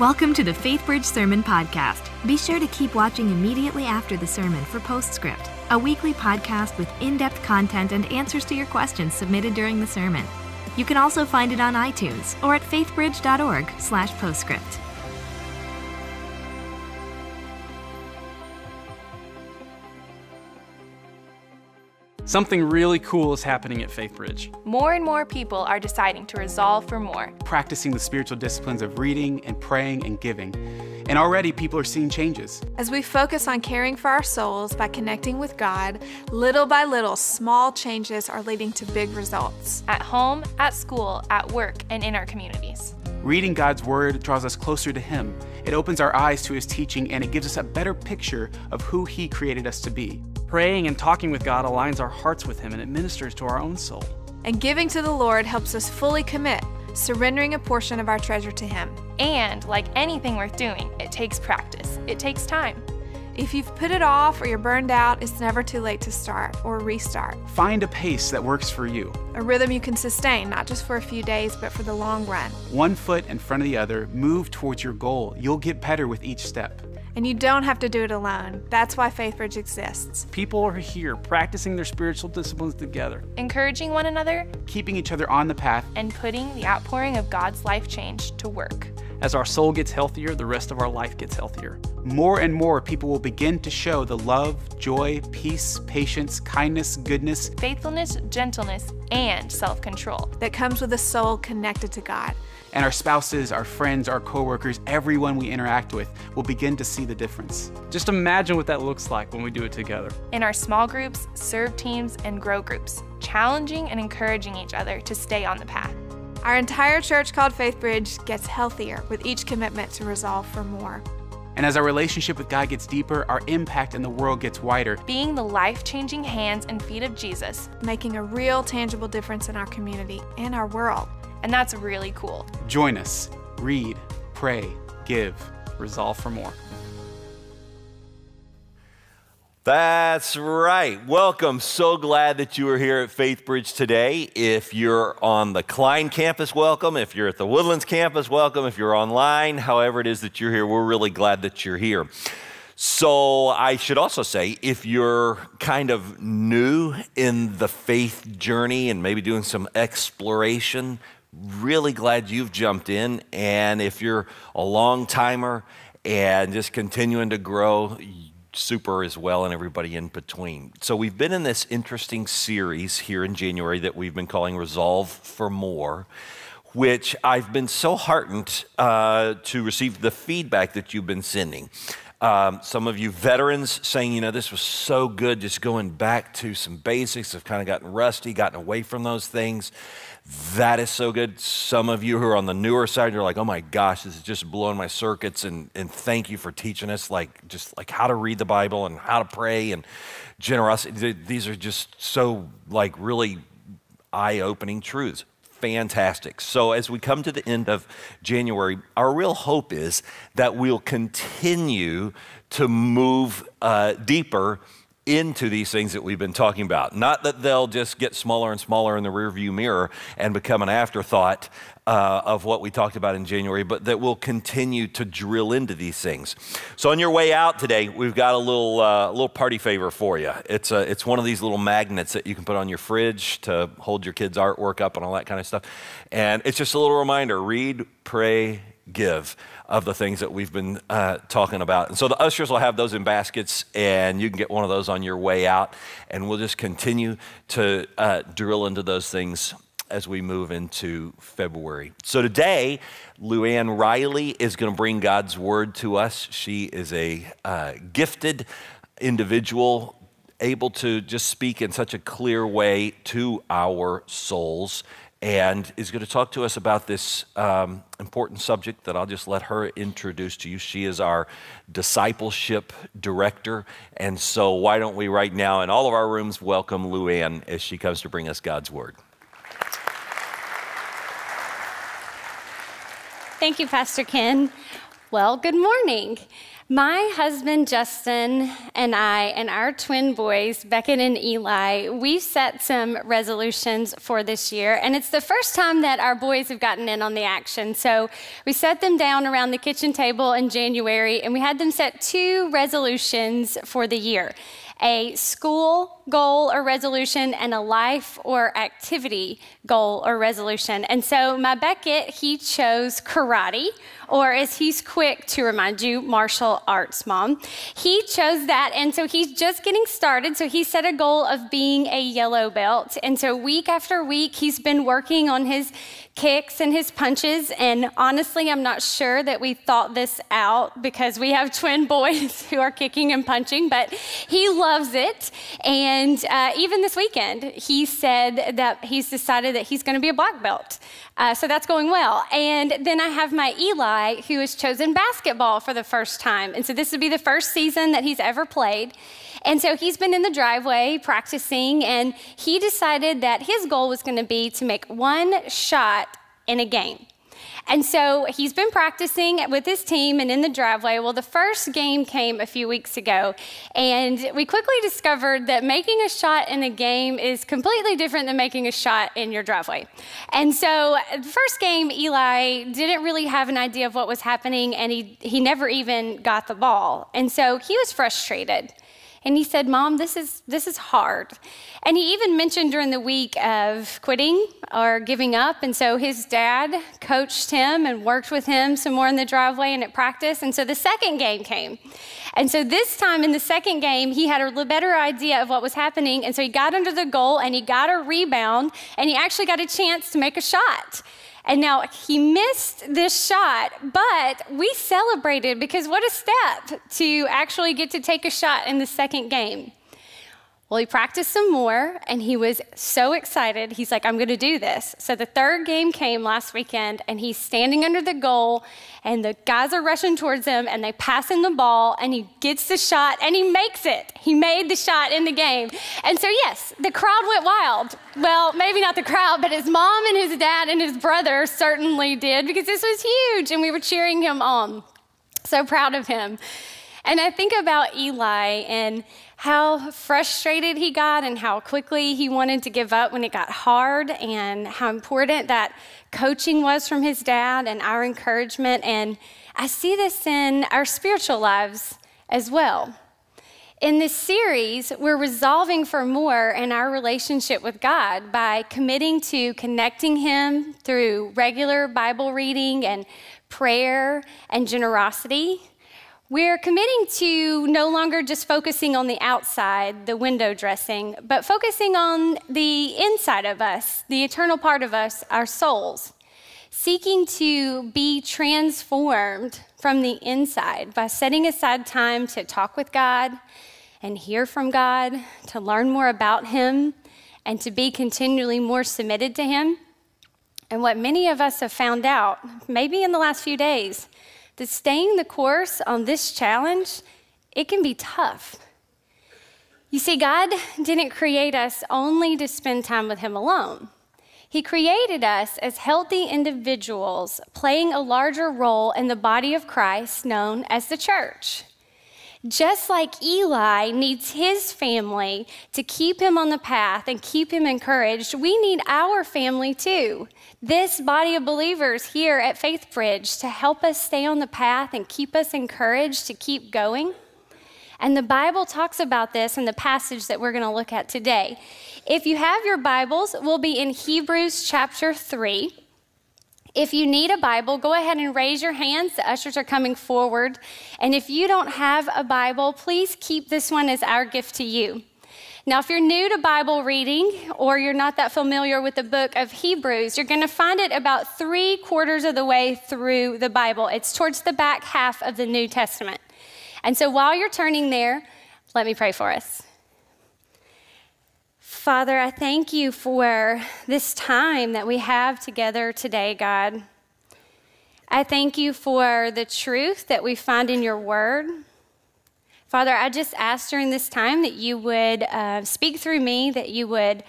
Welcome to the FaithBridge Sermon Podcast. Be sure to keep watching immediately after the sermon for Postscript, a weekly podcast with in depth content and answers to your questions submitted during the sermon. You can also find it on iTunes or at faithbridge.org/slash postscript. Something really cool is happening at FaithBridge. More and more people are deciding to resolve for more. Practicing the spiritual disciplines of reading and praying and giving. And already people are seeing changes. As we focus on caring for our souls by connecting with God, little by little, small changes are leading to big results. At home, at school, at work, and in our communities. Reading God's Word draws us closer to Him. It opens our eyes to His teaching and it gives us a better picture of who He created us to be. Praying and talking with God aligns our hearts with Him and it ministers to our own soul. And giving to the Lord helps us fully commit, surrendering a portion of our treasure to Him. And like anything worth doing, it takes practice, it takes time. If you've put it off or you're burned out, it's never too late to start or restart. Find a pace that works for you. A rhythm you can sustain, not just for a few days, but for the long run. One foot in front of the other, move towards your goal. You'll get better with each step. And you don't have to do it alone. That's why FaithBridge exists. People are here practicing their spiritual disciplines together, Encouraging one another keeping each other on the path. and putting the outpouring of God's life change to work. As our soul gets healthier, the rest of our life gets healthier. More and more people will begin to show the love, joy, peace, patience, kindness, goodness, Faithfulness, gentleness, and self control. That comes with a soul connected to God. And our spouses, our friends, our coworkers, everyone we interact with will begin to see the difference. Just imagine what that looks like when we do it together. In our small groups, serve teams, and grow groups, challenging and encouraging each other to stay on the path. Our entire church called FaithBridge gets healthier with each commitment to resolve for more. And as our relationship with God gets deeper, our impact in the world gets wider. Being the life changing hands and feet of Jesus, making a real tangible difference in our community and our world. And that's really cool. Join us. Read, pray, give, resolve for more. That's right. Welcome. So glad that you are here at FaithBridge today. If you're on the Klein campus, welcome. If you're at the Woodlands campus, welcome. If you're online, however it is that you're here, we're really glad that you're here. So, I should also say, if you're kind of new in the faith journey and maybe doing some exploration, really glad you've jumped in. And if you're a long timer and just continuing to grow, super as well, and everybody in between. So, we've been in this interesting series here in January that we've been calling Resolve for More, which I've been so heartened uh, to receive the feedback that you've been sending. Um, some of you veterans saying, you know, this was so good, just going back to some basics. have kind of gotten rusty, gotten away from those things. That is so good. Some of you who are on the newer side, you're like, oh my gosh, this is just blowing my circuits. And, and thank you for teaching us, like, just like how to read the Bible and how to pray and generosity. These are just so, like, really eye opening truths fantastic. So, as we come to the end of January, our real hope is that we'll continue to move uh, deeper into these things that we've been talking about. Not that they'll just get smaller and smaller in the rearview mirror and become an afterthought uh, of what we talked about in January, but that we'll continue to drill into these things. So on your way out today, we've got a little uh, little party favor for you. It's a, it's one of these little magnets that you can put on your fridge to hold your kids' artwork up and all that kind of stuff. And it's just a little reminder: read, pray, give of the things that we've been uh, talking about. And so the ushers will have those in baskets, and you can get one of those on your way out. And we'll just continue to uh, drill into those things as we move into February. So today, Luann Riley is going to bring God's word to us. She is a uh, gifted individual, able to just speak in such a clear way to our souls and is going to talk to us about this um, important subject that I'll just let her introduce to you. She is our discipleship director. And so, why don't we, right now, in all of our rooms, welcome Luann as she comes to bring us God's Word. Thank you, Pastor Ken. Well, good morning. My husband Justin and I and our twin boys, Beckett and Eli, we've set some resolutions for this year, and it's the first time that our boys have gotten in on the action. So we set them down around the kitchen table in January, and we had them set two resolutions for the year a school goal or resolution and a life or activity goal or resolution. And so my Beckett, he chose karate, or as he's quick to remind you, martial arts mom. He chose that, and so he's just getting started. So he set a goal of being a yellow belt. And so week after week, he's been working on his kicks and his punches. And honestly, I'm not sure that we thought this out because we have twin boys who are kicking and punching, but he loves it. And uh, even this weekend, he said that he's decided that he's going to be a black belt. Uh, so that's going well. And then I have my Eli, who has chosen basketball for the first time. And so this would be the first season that he's ever played. And so he's been in the driveway practicing, and he decided that his goal was going to be to make one shot in a game. And so he's been practicing with his team and in the driveway. Well, the first game came a few weeks ago, and we quickly discovered that making a shot in a game is completely different than making a shot in your driveway. And so the first game, Eli didn't really have an idea of what was happening, and he, he never even got the ball. And so he was frustrated. And he said, Mom, this is, this is hard. And he even mentioned during the week of quitting or giving up. And so his dad coached him and worked with him some more in the driveway and at practice. And so the second game came. And so this time in the second game, he had a little better idea of what was happening. And so he got under the goal and he got a rebound and he actually got a chance to make a shot. And now he missed this shot, but we celebrated because what a step to actually get to take a shot in the second game. Well, he practiced some more and he was so excited. He's like, I'm going to do this. So the third game came last weekend and he's standing under the goal and the guys are rushing towards him and they pass him the ball and he gets the shot and he makes it. He made the shot in the game. And so, yes, the crowd went wild. Well, maybe not the crowd, but his mom and his dad and his brother certainly did because this was huge and we were cheering him on. So proud of him. And I think about Eli and how frustrated he got and how quickly he wanted to give up when it got hard, and how important that coaching was from his dad and our encouragement. And I see this in our spiritual lives as well. In this series, we're resolving for more in our relationship with God by committing to connecting Him through regular Bible reading and prayer and generosity. We're committing to no longer just focusing on the outside, the window dressing, but focusing on the inside of us, the eternal part of us, our souls. Seeking to be transformed from the inside by setting aside time to talk with God and hear from God, to learn more about Him, and to be continually more submitted to Him. And what many of us have found out, maybe in the last few days, that staying the course on this challenge, it can be tough. You see, God didn't create us only to spend time with Him alone. He created us as healthy individuals playing a larger role in the body of Christ known as the church. Just like Eli needs his family to keep him on the path and keep him encouraged, we need our family too. This body of believers here at Faith Bridge to help us stay on the path and keep us encouraged to keep going. And the Bible talks about this in the passage that we're going to look at today. If you have your Bibles, we'll be in Hebrews chapter 3. If you need a Bible, go ahead and raise your hands. The ushers are coming forward. And if you don't have a Bible, please keep this one as our gift to you. Now, if you're new to Bible reading or you're not that familiar with the book of Hebrews, you're going to find it about three quarters of the way through the Bible. It's towards the back half of the New Testament. And so while you're turning there, let me pray for us. Father, I thank you for this time that we have together today, God. I thank you for the truth that we find in your word. Father, I just ask during this time that you would uh, speak through me, that you would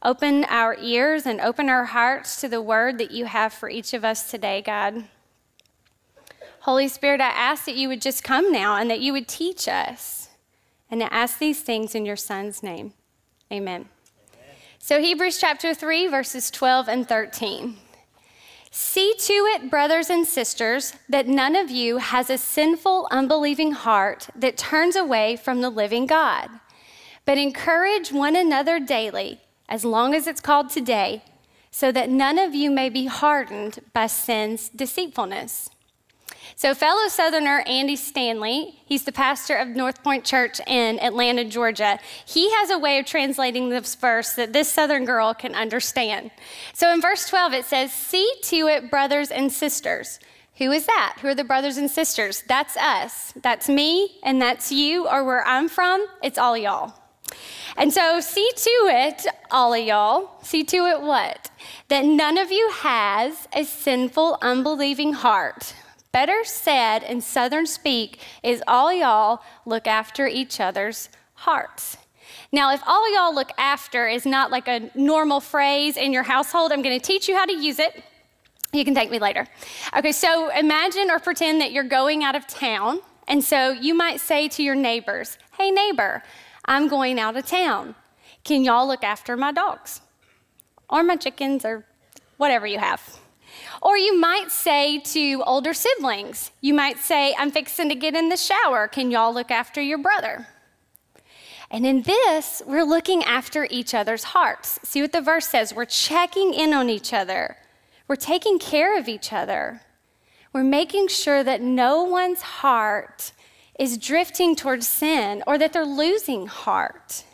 open our ears and open our hearts to the word that you have for each of us today, God. Holy Spirit, I ask that you would just come now and that you would teach us. And I ask these things in your Son's name. Amen. So, Hebrews chapter 3, verses 12 and 13. See to it, brothers and sisters, that none of you has a sinful, unbelieving heart that turns away from the living God. But encourage one another daily, as long as it's called today, so that none of you may be hardened by sin's deceitfulness. So, fellow Southerner Andy Stanley, he's the pastor of North Point Church in Atlanta, Georgia. He has a way of translating this verse that this Southern girl can understand. So, in verse 12, it says, See to it, brothers and sisters. Who is that? Who are the brothers and sisters? That's us. That's me, and that's you, or where I'm from, it's all y'all. And so, see to it, all of y'all, see to it what? That none of you has a sinful, unbelieving heart Better said in Southern speak is all y'all look after each other's hearts. Now, if all y'all look after is not like a normal phrase in your household, I'm going to teach you how to use it. You can thank me later. Okay, so imagine or pretend that you're going out of town. And so you might say to your neighbors, Hey, neighbor, I'm going out of town. Can y'all look after my dogs or my chickens or whatever you have? Or you might say to older siblings, you might say, I'm fixing to get in the shower. Can y'all look after your brother? And in this, we're looking after each other's hearts. See what the verse says? We're checking in on each other, we're taking care of each other. We're making sure that no one's heart is drifting towards sin or that they're losing heart.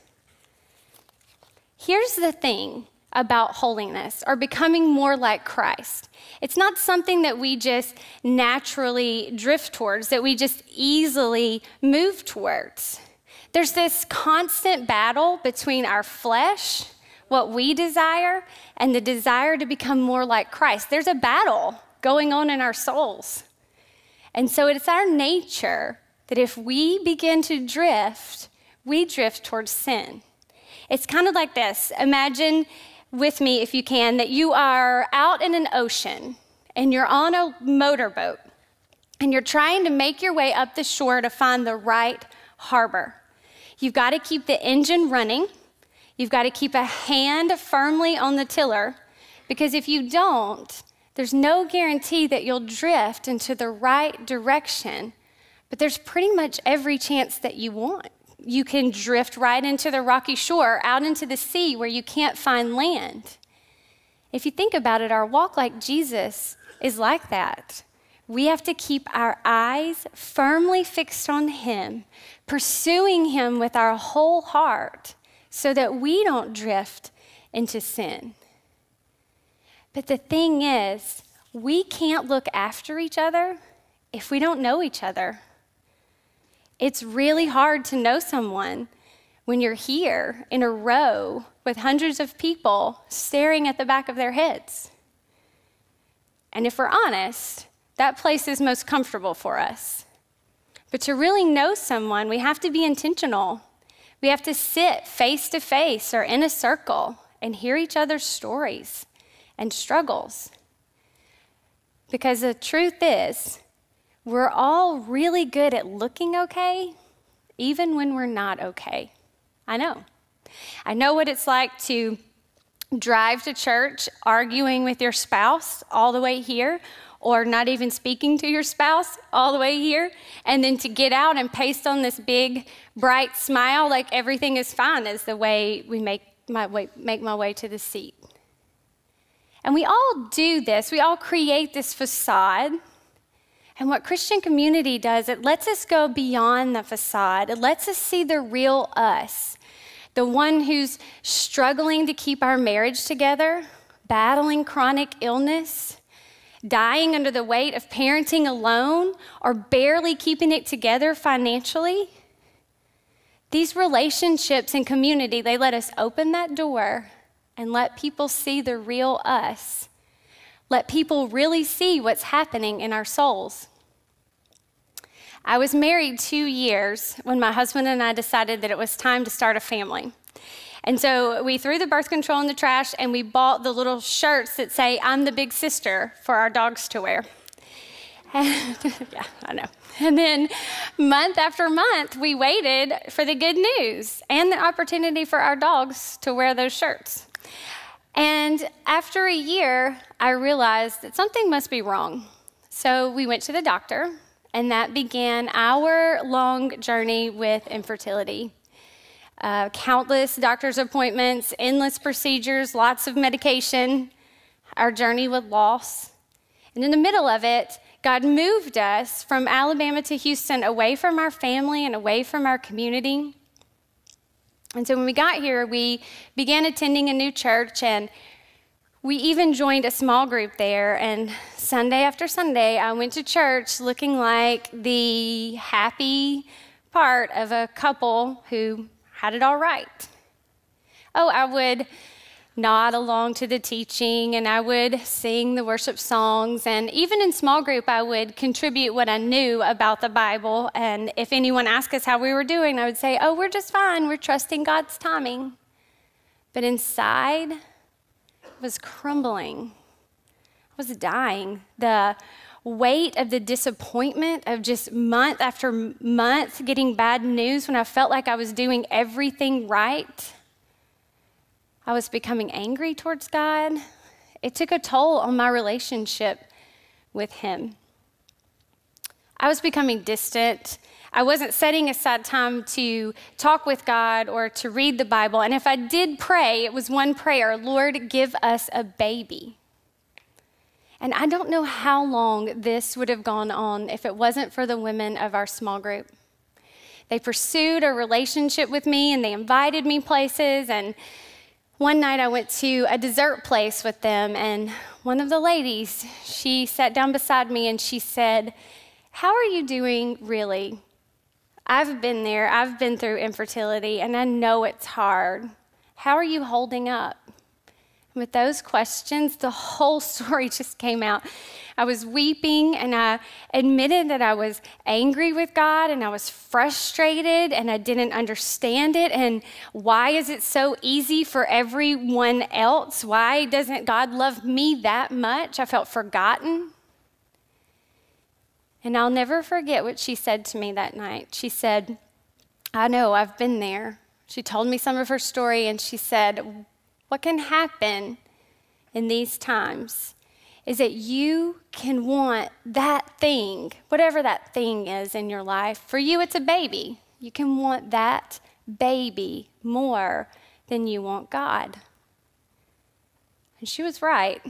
Here's the thing about holiness or becoming more like Christ. It's not something that we just naturally drift towards, that we just easily move towards. There's this constant battle between our flesh, what we desire, and the desire to become more like Christ. There's a battle going on in our souls. And so it's our nature that if we begin to drift, we drift towards sin. It's kind of like this imagine with me, if you can, that you are out in an ocean and you're on a motorboat and you're trying to make your way up the shore to find the right harbor. You've got to keep the engine running. You've got to keep a hand firmly on the tiller because if you don't, there's no guarantee that you'll drift into the right direction, but there's pretty much every chance that you won't you can drift right into the rocky shore, out into the sea where you can't find land. If you think about it, our walk like Jesus is like that. We have to keep our eyes firmly fixed on Him, pursuing Him with our whole heart so that we don't drift into sin. But the thing is, we can't look after each other if we don't know each other. It's really hard to know someone when you're here in a row with hundreds of people staring at the back of their heads. And if we're honest, that place is most comfortable for us. But to really know someone, we have to be intentional. We have to sit face to face or in a circle and hear each other's stories and struggles. Because the truth is, we're all really good at looking okay, even when we're not okay. I know. I know what it's like to drive to church arguing with your spouse all the way here, or not even speaking to your spouse all the way here, and then to get out and paste on this big, bright smile like everything is fine is the way we make my way, make my way to the seat. And we all do this. We all create this facade and what Christian community does, it lets us go beyond the facade. It lets us see the real us, the one who's struggling to keep our marriage together, battling chronic illness, dying under the weight of parenting alone, or barely keeping it together financially. These relationships and community, they let us open that door and let people see the real us let people really see what's happening in our souls. I was married two years when my husband and I decided that it was time to start a family. And so we threw the birth control in the trash and we bought the little shirts that say, I'm the big sister for our dogs to wear. yeah, I know. And then month after month, we waited for the good news and the opportunity for our dogs to wear those shirts. And after a year, I realized that something must be wrong. So we went to the doctor, and that began our long journey with infertility. Uh, countless doctor's appointments, endless procedures, lots of medication, our journey with loss. And in the middle of it, God moved us from Alabama to Houston away from our family and away from our community. And so when we got here, we began attending a new church and we even joined a small group there. And Sunday after Sunday, I went to church looking like the happy part of a couple who had it all right. Oh, I would nod along to the teaching and I would sing the worship songs. And even in small group, I would contribute what I knew about the Bible. And if anyone asked us how we were doing, I would say, Oh, we're just fine. We're trusting God's timing. But inside was crumbling, I was dying. The weight of the disappointment of just month after month getting bad news when I felt like I was doing everything right I was becoming angry towards God. It took a toll on my relationship with Him. I was becoming distant. I wasn't setting aside time to talk with God or to read the Bible. And if I did pray, it was one prayer Lord, give us a baby. And I don't know how long this would have gone on if it wasn't for the women of our small group. They pursued a relationship with me and they invited me places and one night I went to a dessert place with them, and one of the ladies, she sat down beside me and she said, How are you doing really? I've been there, I've been through infertility, and I know it's hard. How are you holding up? With those questions, the whole story just came out. I was weeping and I admitted that I was angry with God and I was frustrated and I didn't understand it. And why is it so easy for everyone else? Why doesn't God love me that much? I felt forgotten. And I'll never forget what she said to me that night. She said, I know, I've been there. She told me some of her story and she said, What can happen in these times is that you can want that thing, whatever that thing is in your life. For you, it's a baby. You can want that baby more than you want God. And she was right.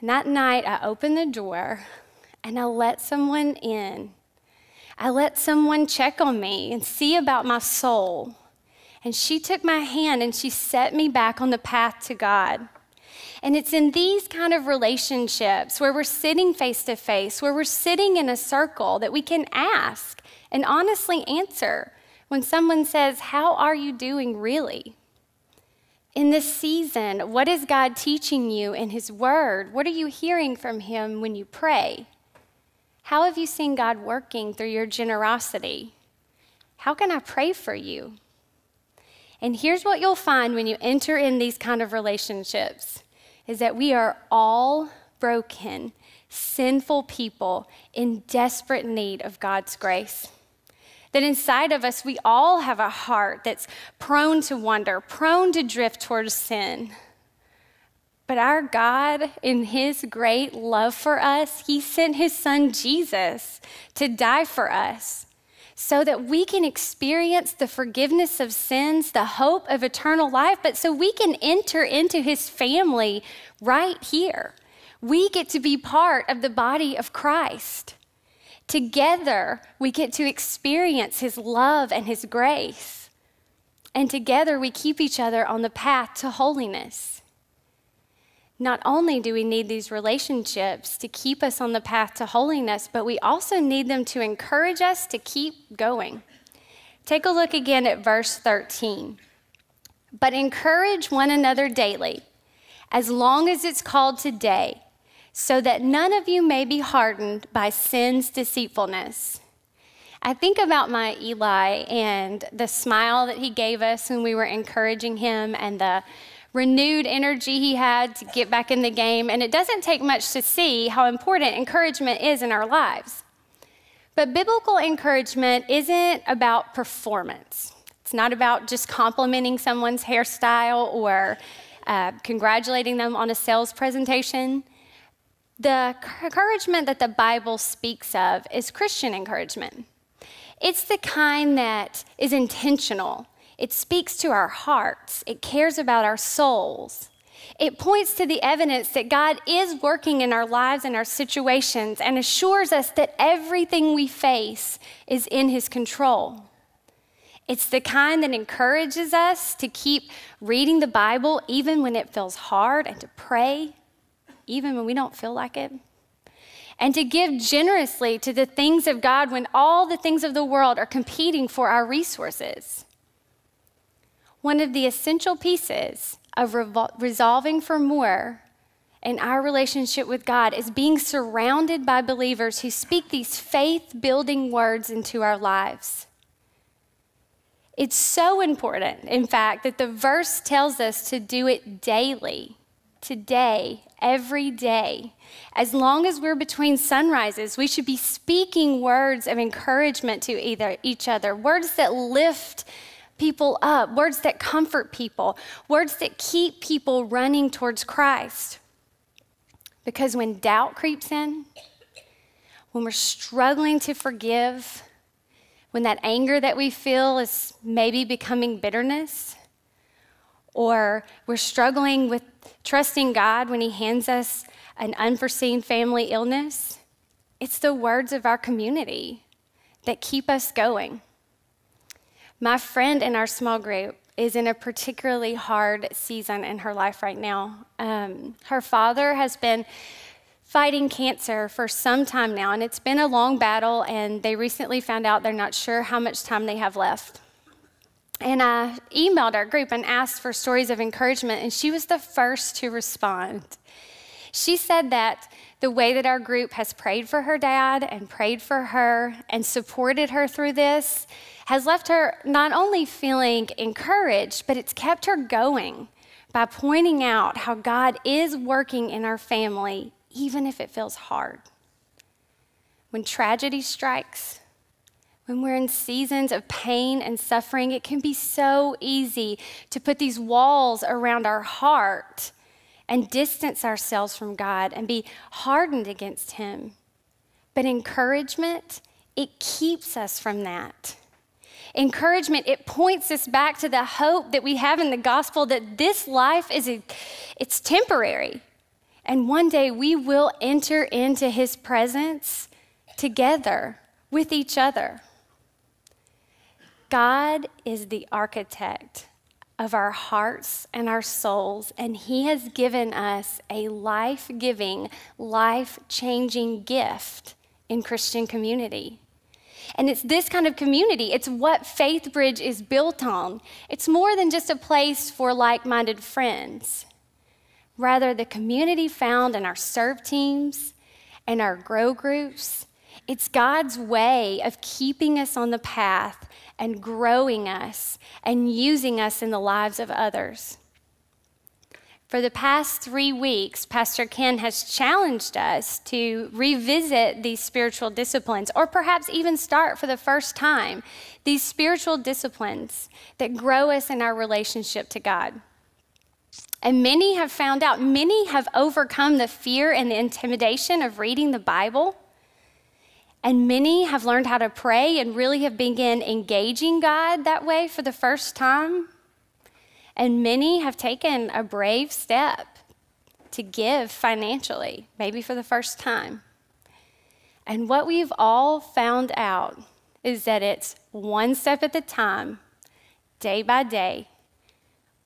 And that night, I opened the door and I let someone in. I let someone check on me and see about my soul. And she took my hand and she set me back on the path to God. And it's in these kind of relationships where we're sitting face to face, where we're sitting in a circle that we can ask and honestly answer when someone says, How are you doing really? In this season, what is God teaching you in His Word? What are you hearing from Him when you pray? How have you seen God working through your generosity? How can I pray for you? And here's what you'll find when you enter in these kind of relationships is that we are all broken, sinful people in desperate need of God's grace. That inside of us, we all have a heart that's prone to wonder, prone to drift towards sin. But our God, in His great love for us, He sent His Son Jesus to die for us so that we can experience the forgiveness of sins, the hope of eternal life, but so we can enter into his family right here. We get to be part of the body of Christ. Together, we get to experience his love and his grace. And together, we keep each other on the path to holiness. Not only do we need these relationships to keep us on the path to holiness, but we also need them to encourage us to keep going. Take a look again at verse 13. But encourage one another daily, as long as it's called today, so that none of you may be hardened by sin's deceitfulness. I think about my Eli and the smile that he gave us when we were encouraging him and the renewed energy he had to get back in the game. And it doesn't take much to see how important encouragement is in our lives. But biblical encouragement isn't about performance. It's not about just complimenting someone's hairstyle or uh, congratulating them on a sales presentation. The encouragement that the Bible speaks of is Christian encouragement. It's the kind that is intentional. It speaks to our hearts. It cares about our souls. It points to the evidence that God is working in our lives and our situations and assures us that everything we face is in His control. It's the kind that encourages us to keep reading the Bible even when it feels hard and to pray even when we don't feel like it. And to give generously to the things of God when all the things of the world are competing for our resources. One of the essential pieces of revol- resolving for more in our relationship with God is being surrounded by believers who speak these faith building words into our lives. It's so important, in fact, that the verse tells us to do it daily, today, every day. As long as we're between sunrises, we should be speaking words of encouragement to either each other, words that lift people up, words that comfort people, words that keep people running towards Christ. Because when doubt creeps in, when we're struggling to forgive, when that anger that we feel is maybe becoming bitterness, or we're struggling with trusting God when He hands us an unforeseen family illness, it's the words of our community that keep us going. My friend in our small group is in a particularly hard season in her life right now. Um, her father has been fighting cancer for some time now, and it's been a long battle, and they recently found out they're not sure how much time they have left. And I emailed our group and asked for stories of encouragement, and she was the first to respond. She said that the way that our group has prayed for her dad and prayed for her and supported her through this has left her not only feeling encouraged, but it's kept her going by pointing out how God is working in our family, even if it feels hard. When tragedy strikes, when we're in seasons of pain and suffering, it can be so easy to put these walls around our heart and distance ourselves from God and be hardened against Him. But encouragement, it keeps us from that. Encouragement, it points us back to the hope that we have in the gospel that this life is a, it's temporary. And one day we will enter into his presence together with each other. God is the architect of our hearts and our souls, and He has given us a life giving, life changing gift in Christian community. And it's this kind of community. It's what Faith Bridge is built on. It's more than just a place for like minded friends. Rather, the community found in our serve teams and our grow groups, it's God's way of keeping us on the path and growing us and using us in the lives of others. For the past three weeks, Pastor Ken has challenged us to revisit these spiritual disciplines, or perhaps even start for the first time these spiritual disciplines that grow us in our relationship to God. And many have found out, many have overcome the fear and the intimidation of reading the Bible. And many have learned how to pray and really have begun engaging God that way for the first time. And many have taken a brave step to give financially, maybe for the first time. And what we've all found out is that it's one step at a time, day by day,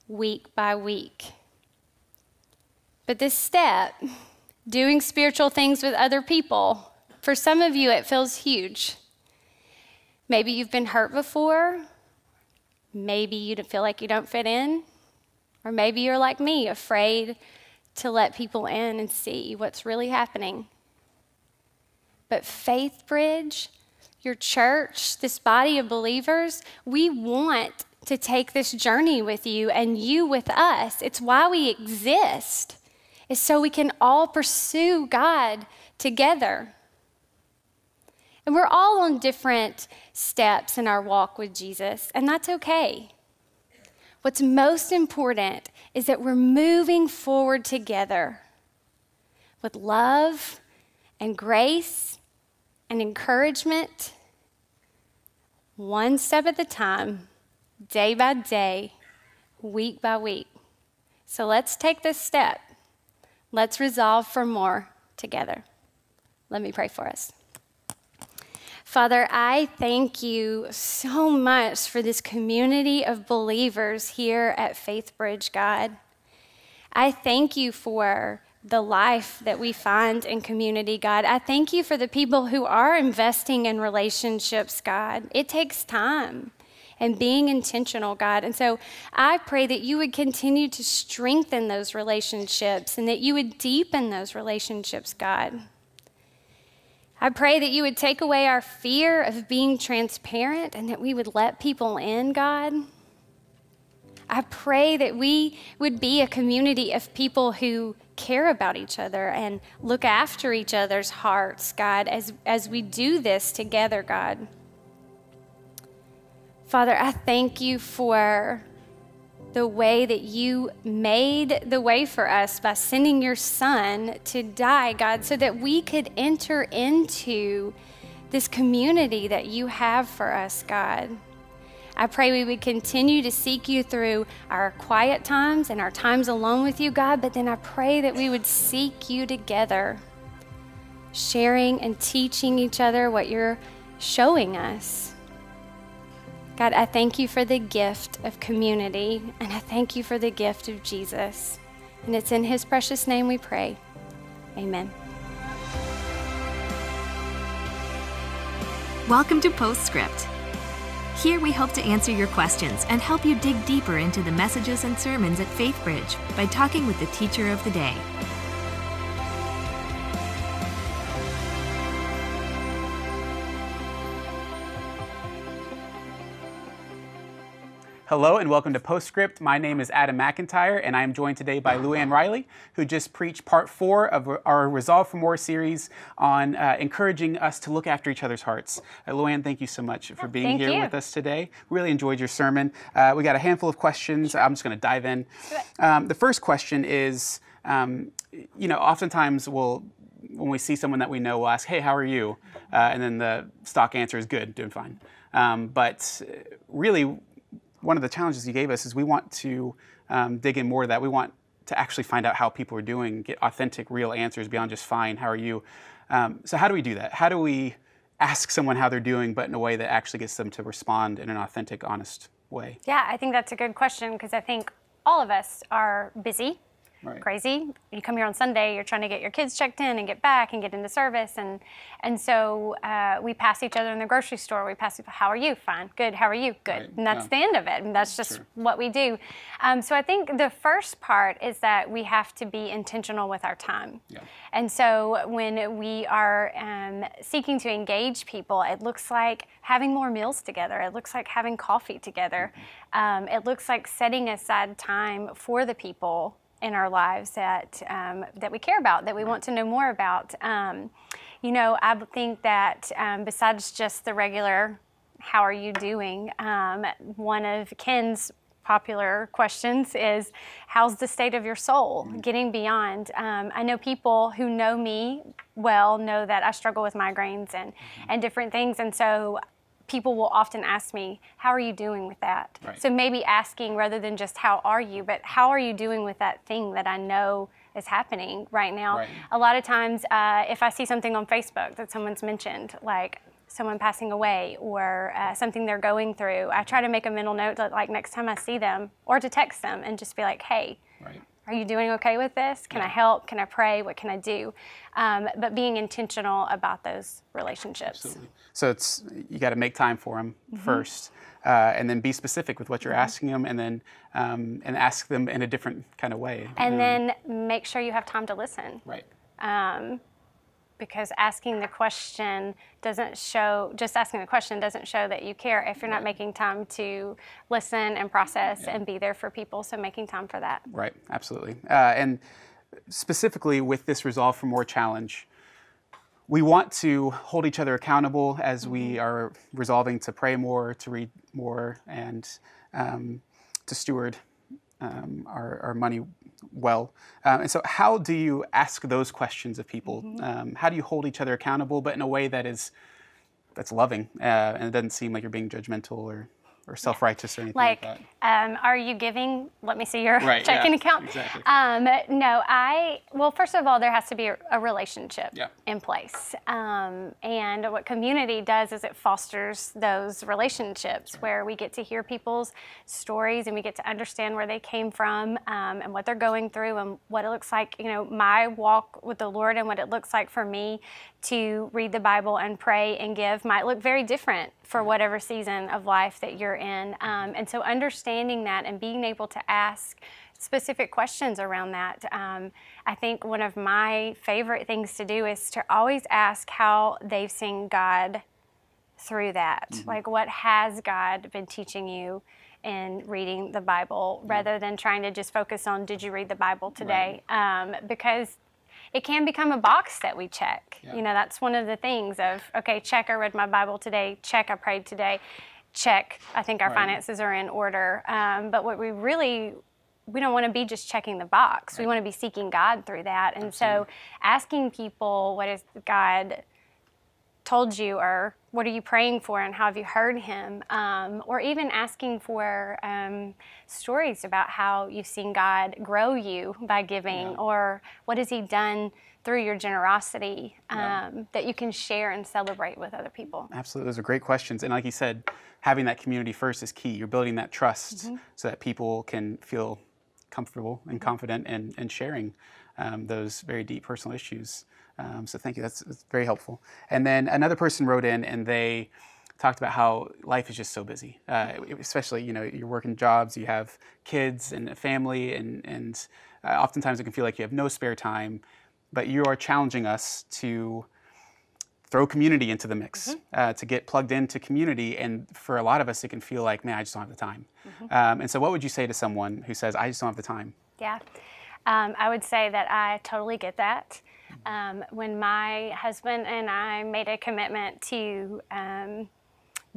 week by week. But this step, doing spiritual things with other people, for some of you, it feels huge. Maybe you've been hurt before. Maybe you feel like you don't fit in. Or maybe you're like me, afraid to let people in and see what's really happening. But Faith Bridge, your church, this body of believers, we want to take this journey with you and you with us. It's why we exist, is so we can all pursue God together. And we're all on different steps in our walk with Jesus, and that's okay. What's most important is that we're moving forward together with love and grace and encouragement, one step at a time, day by day, week by week. So let's take this step. Let's resolve for more together. Let me pray for us. Father, I thank you so much for this community of believers here at Faith Bridge, God. I thank you for the life that we find in community, God. I thank you for the people who are investing in relationships, God. It takes time and being intentional, God. And so I pray that you would continue to strengthen those relationships and that you would deepen those relationships, God. I pray that you would take away our fear of being transparent and that we would let people in, God. I pray that we would be a community of people who care about each other and look after each other's hearts, God, as, as we do this together, God. Father, I thank you for the way that you made the way for us by sending your son to die, God, so that we could enter into this community that you have for us, God. I pray we would continue to seek you through our quiet times and our times alone with you, God, but then I pray that we would seek you together, sharing and teaching each other what you're showing us. God, I thank you for the gift of community, and I thank you for the gift of Jesus. And it's in his precious name we pray. Amen. Welcome to Postscript. Here we hope to answer your questions and help you dig deeper into the messages and sermons at FaithBridge by talking with the teacher of the day. Hello and welcome to Postscript. My name is Adam McIntyre, and I am joined today by Luann Riley, who just preached part four of our Resolve for More series on uh, encouraging us to look after each other's hearts. Uh, Luann, thank you so much for being here you. with us today. Really enjoyed your sermon. Uh, we got a handful of questions. I'm just going to dive in. Um, the first question is, um, you know, oftentimes we'll when we see someone that we know, we'll ask, "Hey, how are you?" Uh, and then the stock answer is "Good, doing fine." Um, but really, one of the challenges you gave us is we want to um, dig in more to that. We want to actually find out how people are doing, get authentic, real answers beyond just fine, how are you? Um, so, how do we do that? How do we ask someone how they're doing, but in a way that actually gets them to respond in an authentic, honest way? Yeah, I think that's a good question because I think all of us are busy, Right. crazy. You come here on Sunday, you're trying to get your kids checked in and get back and get into service, and and so uh, we pass each other in the grocery store. We pass. How are you? Fine. Good. How are you? Good. Right, And that's yeah. the end of it. And that's just Sure. what we do. Um, so I think the first part is that we have to be intentional with our time. Yeah. And so when we are um, seeking to engage people, it looks like having more meals together. It looks like having coffee together. Um, it looks like setting aside time for the people in our lives that um, that we care about, that we want to know more about. Um, you know, I think that um, besides just the regular "How are you doing?" Um, one of Ken's popular questions is how's the state of your soul getting beyond um, i know people who know me well know that i struggle with migraines and, and different things and so people will often ask me how are you doing with that? Right. so maybe asking rather than just how are you? but how are you doing with that thing that i know is happening right now? Right. a lot of times uh, if i see something on facebook that someone's mentioned like someone passing away or uh, something they're going through i try to make a mental note that like next time i see them or to text them and just be like hey Right. are you doing okay with this? Can i help? Can i pray? What can i do? Um, but being intentional about those relationships. Absolutely. So it's you got to make time for them first, uh, and then be specific with what you're asking them, and then um, and ask them in a different kind of way. and Um, then make sure you have time to listen. Right. um, because asking the question doesn't show just asking the question doesn't show that you care if you're not making time to listen and process yeah. and be there for people so making time for that. Right absolutely. Uh, and specifically with this resolve for more challenge we want to hold each other accountable as mm-hmm. we are resolving to pray more to read more and um, to steward um, our, our money well. Um, and so, how do you ask those questions of people? Mm-hmm. Um, how do you hold each other accountable, but in a way that is that's loving uh, and it doesn't seem like you're being judgmental or or self-righteous or anything like, like that. Um, are you giving? Let me see your right, checking yeah, account. Exactly. Um, no, I. Well, first of all, there has to be a, a relationship yeah. in place, um, and what community does is it fosters those relationships right. where we get to hear people's stories and we get to understand where they came from um, and what they're going through and what it looks like. You know, my walk with the Lord and what it looks like for me to read the Bible and pray and give might look very different for whatever season of life that you're in. Um, and so understanding that and being able to ask specific questions around that. Um, I think one of my favorite things to do is to always ask how they've seen God through that. Mm-hmm. Like, what has God been teaching you? in reading the Bible rather than trying to just focus on did you read the Bible today? Right. Um, because it can become a box that we check. Yeah. You know, that's one of the things of, okay, check, I read my Bible today, check, I prayed today, check, I think our right. finances are in order. Um, but what we really we don't want to be just checking the box. Right. We want to be seeking God through that. And Absolutely. so asking people what is God told you or what are you praying for and how have you heard him um, or even asking for um, stories about how you've seen god grow you by giving yeah. or what has he done through your generosity um, yeah. that you can share and celebrate with other people absolutely those are great questions and like you said having that community first is key you're building that trust mm-hmm. so that people can feel comfortable and mm-hmm. confident in, in sharing um, those very deep personal issues um, so thank you. That's, that's, very helpful. And then another person wrote in and they talked about how life is just so busy, uh, especially you know you're working jobs, you have kids and a family, and and uh, oftentimes it can feel like you have no spare time. But you are challenging us to throw community into the mix, mm-hmm. uh, to get plugged into community. And for a lot of us, it can feel like, man, I just don't have the time. Mm-hmm. Um, and so, what would you say to someone who says, I just don't have the time? Yeah. Um, I would say that I totally get that. Um, when my husband and I made a commitment to um,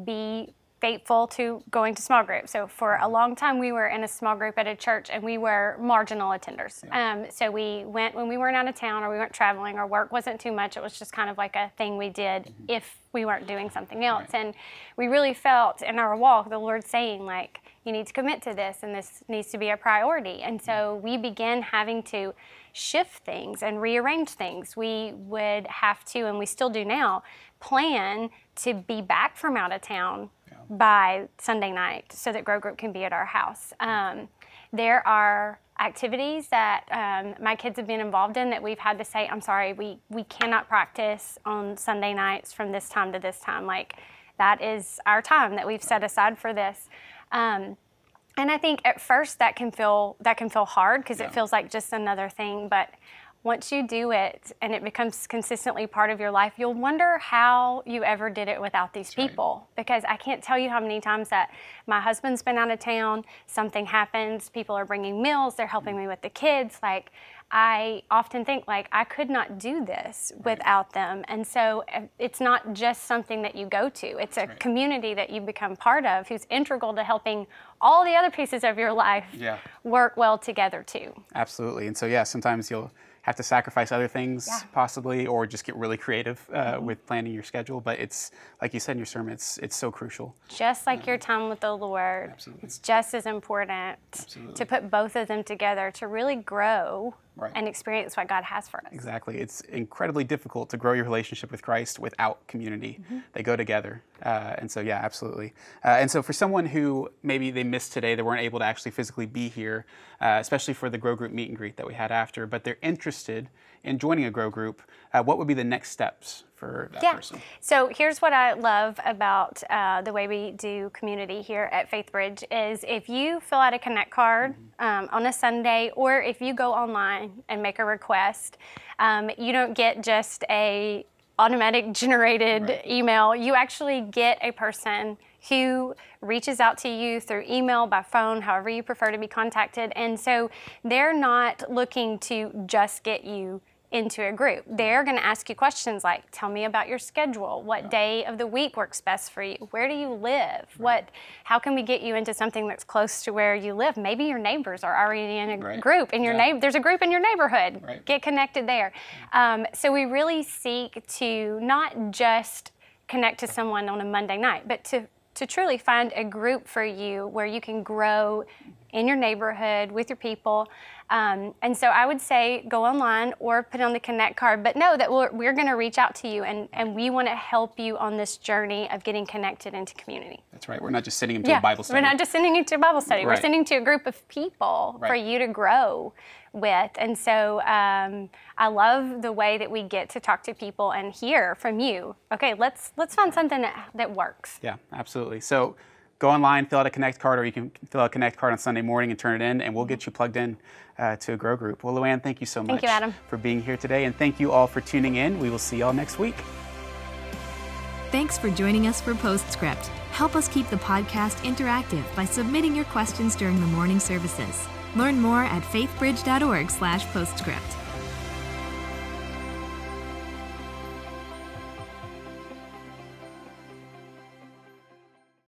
be faithful to going to small groups. So for a long time, we were in a small group at a church, and we were marginal attenders. Yeah. Um, so we went when we weren't out of town or we weren't traveling or work wasn't too much. It was just kind of like a thing we did mm-hmm. if we weren't doing something else. Right. And we really felt in our walk the Lord saying like, you need to commit to this, and this needs to be a priority. And so mm-hmm. we began having to shift things and rearrange things. We would have to, and we still do now, plan to be back from out of town yeah. by Sunday night so that Grow Group can be at our house. Um, there are activities that um, my kids have been involved in that we've had to say, I'm sorry, we, we cannot practice on Sunday nights from this time to this time. Like, that is our time that we've set aside for this. Um, and I think at first that can feel that can feel hard because yeah. it feels like just another thing. But once you do it and it becomes consistently part of your life, you'll wonder how you ever did it without these That's people. Right. Because I can't tell you how many times that my husband's been out of town, something happens, people are bringing meals, they're helping mm-hmm. me with the kids. Like I often think like I could not do this right. without them. And so uh, it's not just something that you go to. It's a right. community that you become part of who's integral to helping all the other pieces of your life yeah. work well together too. Absolutely. And so yeah, sometimes you'll have to sacrifice other things yeah. possibly, or just get really creative uh, mm-hmm. with planning your schedule. But it's like you said in your sermon, it's it's so crucial. Just like your time with the Lord, Absolutely. it's just as important Absolutely. to put both of them together to really grow right. and experience what God has for us. Exactly. It's incredibly difficult to grow your relationship with Christ without community. Mm-hmm. They go together. Uh, and so, yeah, absolutely. Uh, and so, for someone who maybe they missed today, they weren't able to actually physically be here, uh, especially for the Grow Group meet and greet that we had after, but they're interested in joining a Grow Group, uh, what would be the next steps for that yeah. person. So here's what I love about uh, the way we do community here at FaithBridge is if you fill out a Connect card um, on a Sunday, or if you go online and make a request, um, you don't get just a automatic generated Right. email. You actually get a person who reaches out to you through email, by phone, however you prefer to be contacted. And so they're not looking to just get you into a group. They're going to ask you questions like, "Tell me about your schedule. What day of the week works best for you? Where do you live? What how can we get you into something that's close to where you live? Maybe your neighbors are already in a Right. group in your Yeah. neighbor there's a group in your neighborhood. Right. Get connected there. Um, so we really seek to not just connect to someone on a Monday night, but to to truly find a group for you where you can grow in your neighborhood with your people. Um, and so I would say go online or put on the Connect card, but know that we're, we're going to reach out to you and, and we want to help you on this journey of getting connected into community. That's right. We're not just sending them to a Bible study. We're not just sending you to a Bible study. We're sending to a group of people for you to grow with. And so um, I love the way that we get to talk to people and hear from you. Okay, let's let's find something that, that works. Yeah, absolutely. So go online, fill out a Connect card, or you can fill out a Connect card on Sunday morning and turn it in, and we'll get you plugged in uh, to a Grow Group. Well, Luann, thank you so much Thank you, Adam. for being here today, and thank you all for tuning in. We will see y'all next week. Thanks for joining us for Postscript. Help us keep the podcast interactive by submitting your questions during the morning services. Learn more at faithbridge.org/postscript.